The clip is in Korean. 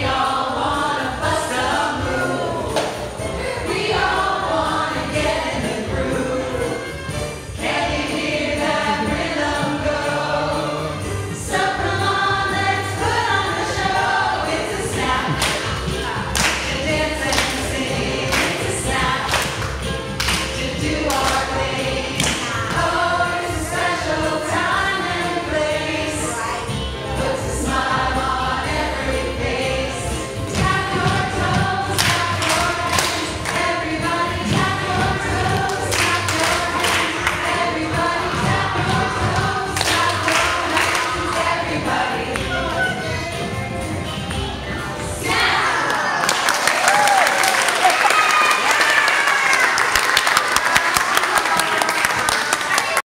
주여